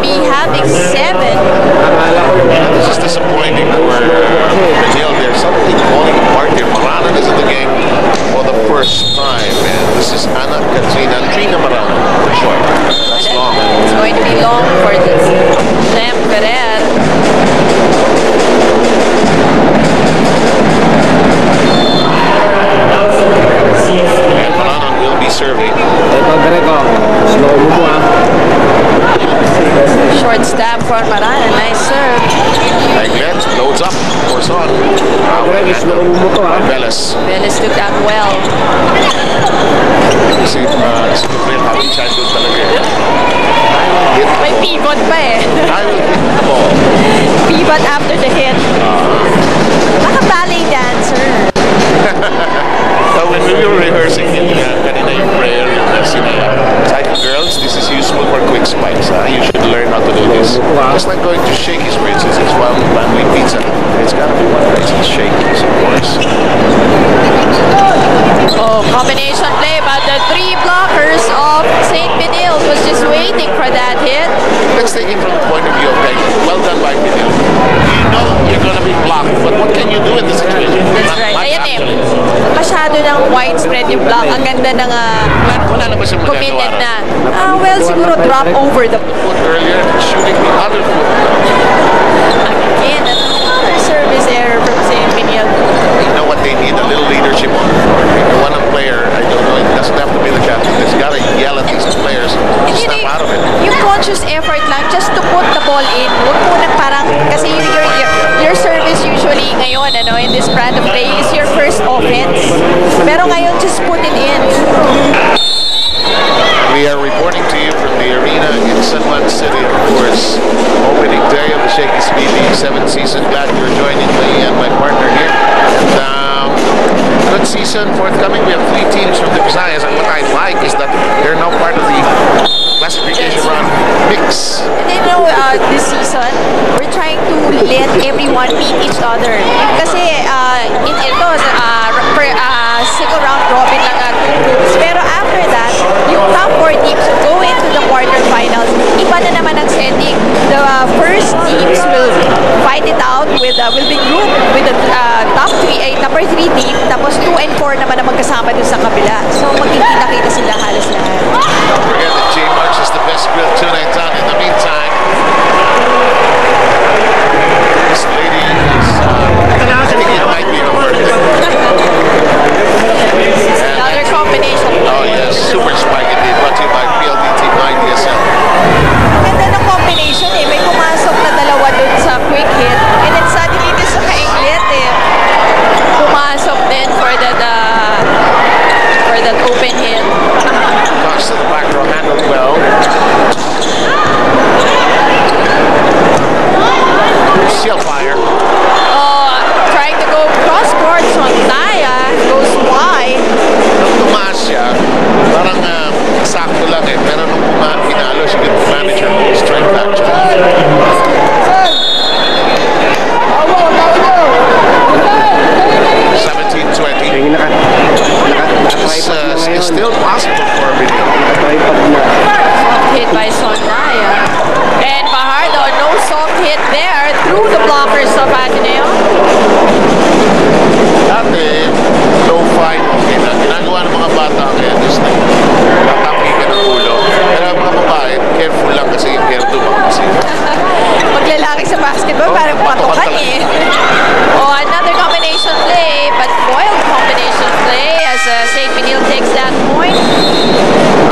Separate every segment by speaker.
Speaker 1: be having seven.
Speaker 2: This is disappointing for uh, Brazil. They're suddenly falling apart. Maranan is in the game for the first time. Short
Speaker 1: stab for Maranan. Nice serve.
Speaker 2: Aglet loads up for Son. Wow,
Speaker 3: Greg, slow mo to.
Speaker 2: Velas.
Speaker 1: Velas took that well.
Speaker 2: Si, uh, si Gabriel happy childhood talaga eh. I will hit
Speaker 1: May pivot pa eh.
Speaker 2: I will hit the ball.
Speaker 1: pivot after the hit. Baka ballet dancer.
Speaker 2: So when we were rehearsing in uh, kanina yung prayer in uh, Sinaya, sabi ko, girls, this is useful for quick spikes. Ah. You should learn how to. Just like going to Shakey's, for instance, it's one family pizza. It's gotta be one place in Shakey's, of course.
Speaker 1: Oh, combination play, but the three blockers of St. Benilde was just waiting for that hit.
Speaker 2: Let's take it from the point of view of like, well done by Pinil. You know you're gonna be blocked, but what can you do in this situation?
Speaker 1: That's
Speaker 2: Not
Speaker 1: right.
Speaker 2: much,
Speaker 1: eh. Masyado ng widespread yung block. Ang ganda ng uh,
Speaker 2: Wala, naman siyang
Speaker 1: committed na. Ah, well, siguro drop over the
Speaker 2: Foot earlier, shooting the other foot.
Speaker 1: again. Another service error from. Benilde.
Speaker 2: You know what they need? A little leadership on the floor. If you want a player, I don't know, it doesn't have to be the captain. He's got to yell at these players to snap out of it.
Speaker 1: Yung conscious effort lang just to put the ball in. Huwag mo na parang, kasi your, your, your, your service usually ngayon, ano, in this brand of play is your first offense. Pero ngayon, just put it in.
Speaker 2: We are reporting to you from the arena in San Juan City, of course. Opening day of the Shaky Speed League 7th season. Glad you're joining me and my partner here. And um, good season forthcoming. We have three teams from the Visayas, and what I like is that they're now part of the classification round mix.
Speaker 1: And you know, uh, this season, we're trying to let everyone meet each other. Kasi, uh, in ito, uh, per, uh, single round robin lang ang groups. Pero after that, yung top four teams go into the quarterfinals. Iba na naman ang setting. The uh, first teams will fight it out with, uh, will be grouped with the uh, top three, ay number three team. Tapos two and four naman ang magkasama dun sa kabila. So, magkikita-kita sila halos lahat.
Speaker 2: Uh, is still possible for a video.
Speaker 1: Soft hit by Sonaya. And Fajardo, no soft hit there through the blockers of Ateneo.
Speaker 2: Dati, low fight, okay na. Ginagawa ng mga bata ngayon is like, tatangki ka ng ulo. Pero ang mga babae, careful lang kasi yung hairdo mo. Kasi
Speaker 1: Maglalaki sa basketball, parang patukan eh. oh, another combination play, but foiled combination play as uh, St. Benil takes that point.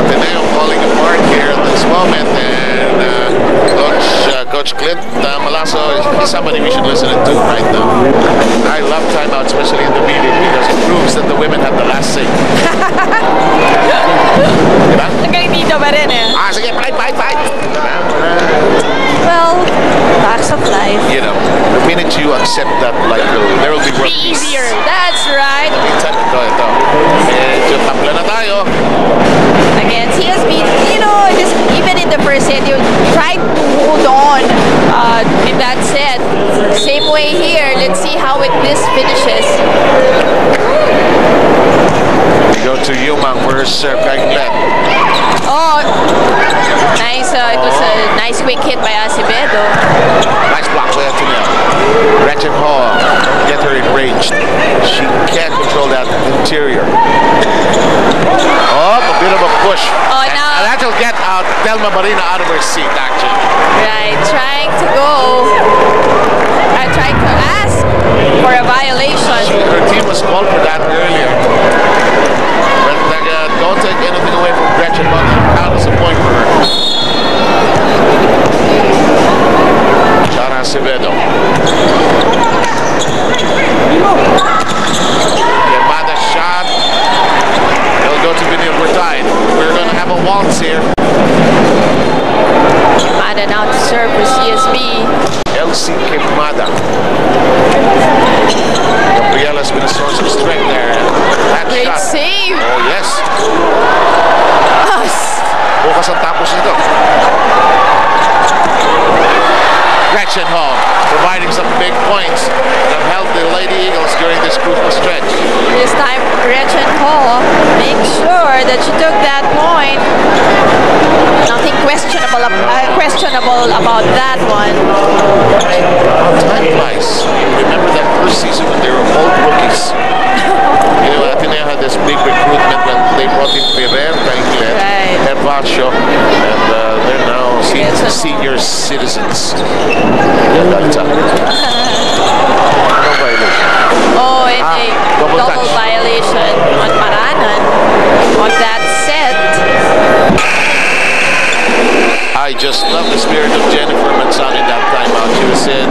Speaker 2: Ateneo falling apart here at this moment. And uh, Coach, uh, Coach Clint Malaso is somebody we should listen to right now. I love timeout, especially in the meeting, because it proves that the women have the last say. diba?
Speaker 1: Hanggang dito pa rin eh.
Speaker 2: Ah, sige, fight, fight, fight! Diba?
Speaker 1: Well, facts of life.
Speaker 2: You know, the minute you accept that, like, there will be
Speaker 1: Be easier. That's right.
Speaker 2: Minsan, ito, ito. Medyo tabla na tayo.
Speaker 1: Again, CSB, you know, just even in the first set, to hold on uh, in that set. Same way here. Let's see how it this finishes.
Speaker 2: We go to Yumang, where's uh, Cainglet?
Speaker 1: Oh, nice. Uh, it was a nice quick hit by Acevedo.
Speaker 2: Nice block by Ateneo. Gretchen Ho, get her enraged. She can't control that interior. Oh, a bit of a push.
Speaker 1: Oh,
Speaker 2: And- that'll get uh, Delma Marina out of her seat, actually.
Speaker 1: Right, trying to go. Uh, trying to ask for a
Speaker 2: She,
Speaker 1: violation.
Speaker 2: her team was called for that earlier. But like, uh, don't take anything away from Gretchen Ho. That'll count as a point for her. Chara Acevedo. Yamada shot. It'll go to Vinil. We're tied. We're going to have a waltz here.
Speaker 1: Mada now to serve for CSB.
Speaker 2: LC Queimada. Gabriela's been a source of strength there. That
Speaker 1: Great
Speaker 2: shot.
Speaker 1: save.
Speaker 2: Oh, yes.
Speaker 1: Us.
Speaker 2: Bukas ang tapos nito. Gretchen Ho providing some big points that have helped the Lady Eagles during this crucial stretch.
Speaker 1: This time, Gretchen Ho make sure that she took that point. Nothing questionable, ab- uh, questionable about that one.
Speaker 2: Time flies. Remember that first season when they were all rookies? you know, Ateneo had this big recruitment when they brought in Ferrer, Cainglet,
Speaker 1: Right.
Speaker 2: Gervacio, and uh, they're now se-
Speaker 1: Yes, and-
Speaker 2: senior citizens. At that time. No violation.
Speaker 1: Oh, and
Speaker 2: Ah,
Speaker 1: a
Speaker 2: double
Speaker 1: double
Speaker 2: touch.
Speaker 1: violation on Maranan on that set.
Speaker 2: I just love the spirit of Jennifer Manzano in that timeout. She was to.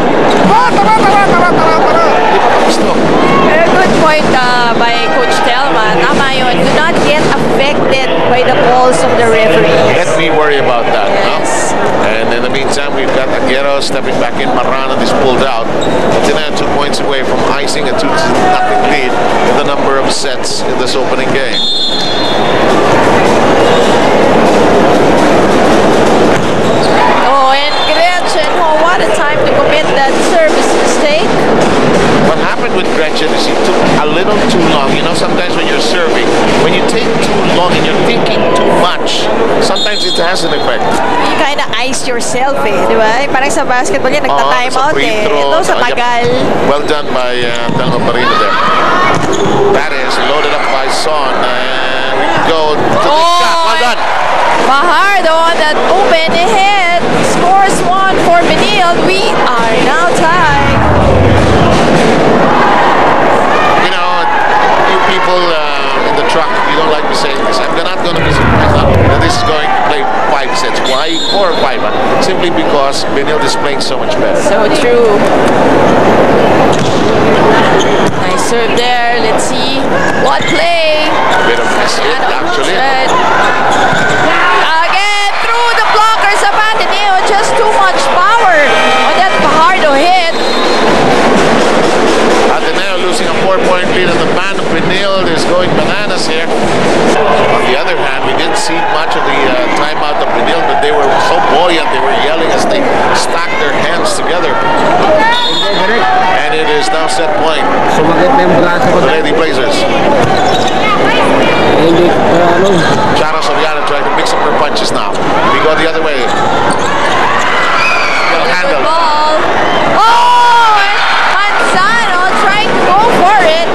Speaker 1: Very good point uh, by Coach Telma. Tama yun. Do not get affected by the balls of the referee.
Speaker 2: Let me worry about that. no?
Speaker 1: Yes.
Speaker 2: And in the meantime, we've got Aguero stepping back in. Marana is pulled out. Ateneo two points away from icing a 2 nothing lead in the number of sets in this opening game.
Speaker 1: Oh, and Gretchen, oh, what a time to commit that service mistake.
Speaker 2: What happened with Gretchen is he took a little too long. You know, sometimes when you're serving, when you take too long and you're thinking too much, sometimes it has an effect.
Speaker 1: You kind of ice yourself eh, di ba? Parang sa basketball yan,
Speaker 2: Oo,
Speaker 1: nagta-time
Speaker 2: sa
Speaker 1: out eh.
Speaker 2: throw.
Speaker 1: Ito sa
Speaker 2: Oh, yep. Well done by uh, Marino there. That is loaded up by Son. And we go to the
Speaker 1: Oh,
Speaker 2: shot. Well done.
Speaker 1: Fajardo on that open hit. Scores one for Benil. We are now tied.
Speaker 2: You know, you people uh, in the truck, you don't like me saying this. I'm not going to be surprised now that this is going to play five sets. Why four or? Uh, Simply because Benil is playing so much better.
Speaker 1: So true. Nice serve there. Let's see what play.
Speaker 2: Bit of miss hit, actually.
Speaker 1: Again, through the blockers of Ateneo. Just too much power on that Fajardo hit.
Speaker 2: Ateneo losing a four-point lead and the man of Benil is going bananas here. On the other hand, we didn't see much of the uh, timeout of Benil, but they were buoyant, they were yelling as they stacked their hands together. And it is now set point
Speaker 3: Sumakit na yung braso ko.
Speaker 2: for the Lady Blazers.
Speaker 3: Uh,
Speaker 2: Soriano trying to mix up her punches now. We go the other way.
Speaker 1: Good
Speaker 2: handled.
Speaker 1: ball. Oh, Manzano trying to go for it.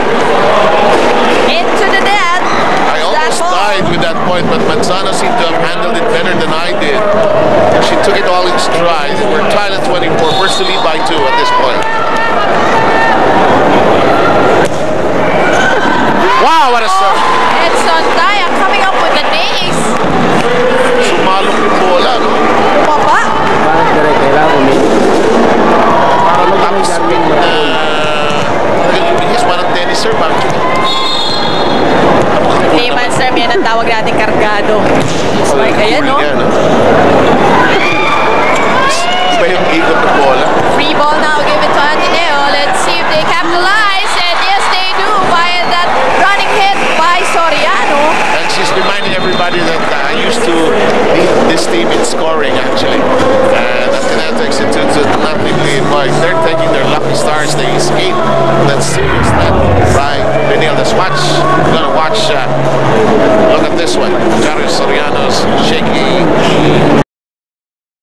Speaker 1: Into the net.
Speaker 2: I almost died with that point, but Manzano seemed to have handled it better than I did. She took it all in stride. We're tied at 24. We're to lead by two at this point. Wow, what a serve.
Speaker 1: Edson Taya coming up with an ace.
Speaker 2: Sumalong yung bola, no?
Speaker 1: Bumaba.
Speaker 3: parang direct. Kailangan umit. Para mag
Speaker 2: Tapos,
Speaker 3: Darwin mo.
Speaker 2: uh, he's one tennis serve, actually.
Speaker 1: Layman serve yan ang tawag natin kargado. It's like, ayan no.
Speaker 2: No? Iba yung ikot ng.
Speaker 1: Free ball now given to Antonio. Let's see if they capitalize. And yes, they do by that running hit by Soriano.
Speaker 2: And she's reminding everybody that uh, I used to lead this team in scoring, actually. And that Kinetics into to not really like they're taking their lucky stars. They escape that serious threat. Right, Benil, let's watch. We're gonna watch. Uh, look at this one. Carlos Soriano's shaking